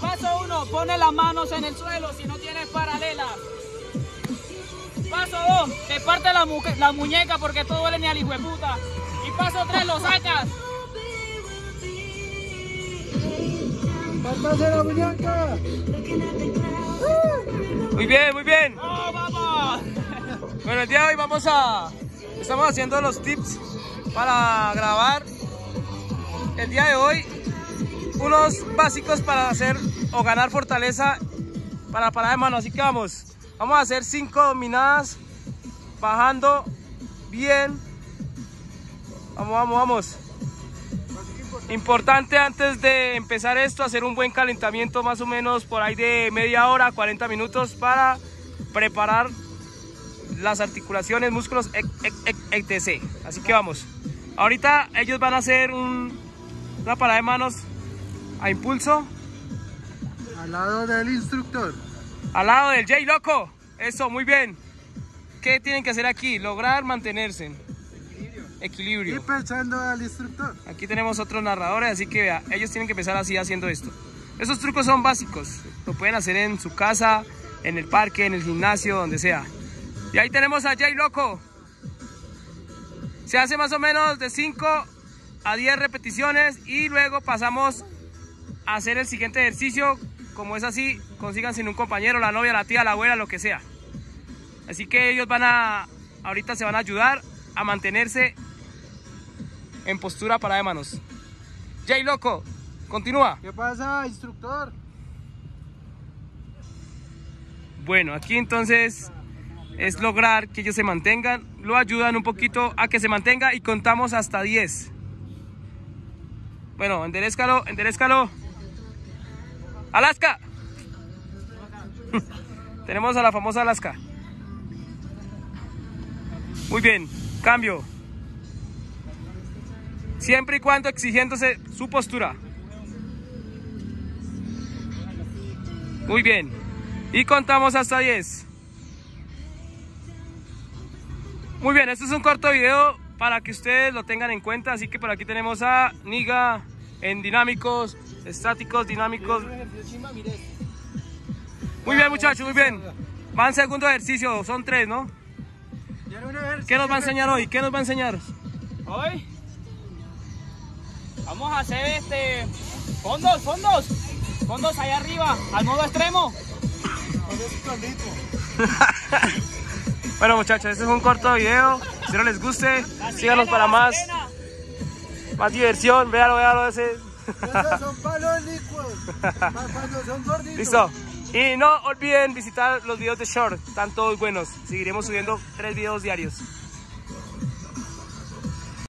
Paso uno, pone las manos en el suelo si no tienes paralela. Paso dos, te parte la, la muñeca porque todo duele ni al hijo de puta. Y paso tres, lo sacas. la muñeca! Muy bien, muy bien. ¡Oh, vamos! Bueno, el día de hoy vamos a... Estamos haciendo los tips para grabar. El día de hoy, unos básicos para hacer o ganar fortaleza para la parada de mano. Así que vamos. Vamos a hacer cinco dominadas bajando bien. Vamos, vamos, vamos. Importante antes de empezar esto, hacer un buen calentamiento más o menos por ahí de media hora, 40 minutos para preparar las articulaciones, músculos, etc. Así que vamos. Ahorita ellos van a hacer una parada de manos a impulso. Al lado del instructor. Al lado del J Loco. Eso, muy bien. ¿Qué tienen que hacer aquí? Lograr mantenerse. Equilibrio. Y pensando al instructor. Aquí tenemos otros narradores, así que vea, ellos tienen que empezar así haciendo esto. Esos trucos son básicos. Lo pueden hacer en su casa, en el parque, en el gimnasio, donde sea. Y ahí tenemos a Jay Loco. Se hace más o menos de 5 a 10 repeticiones y luego pasamos hacer el siguiente ejercicio. Como es así, consigan sin un compañero, la novia, la tía, la abuela, lo que sea. Así que ellos van a, ahorita se van a ayudar a mantenerse en postura para de manos. Jay Loco, continúa. ¿Qué pasa, instructor? Bueno, aquí entonces es lograr que ellos se mantengan, lo ayudan un poquito a que se mantenga y contamos hasta 10. Bueno, enderezcalo, enderezcalo. Alaska. Tenemos a la famosa Alaska. Muy bien, cambio. Siempre y cuando exigiéndose su postura. Muy bien. Y contamos hasta 10. Muy bien, este es un corto video para que ustedes lo tengan en cuenta. Así que por aquí tenemos a Niga en dinámicos, estáticos, dinámicos. Muy bien muchachos, muy bien. Van segundo ejercicio, son tres, ¿no? ¿Qué nos va a enseñar hoy? ¿Qué nos va a enseñar? Hoy vamos a hacer este fondos, fondos, fondos allá arriba, al modo extremo. bueno muchachos, este es un corto video. Si no les guste, síganos para más, más diversión. Véalo, véalo ese. Esos son palos son Listo. Y no olviden visitar los videos de Short, están todos buenos. Seguiremos subiendo tres videos diarios.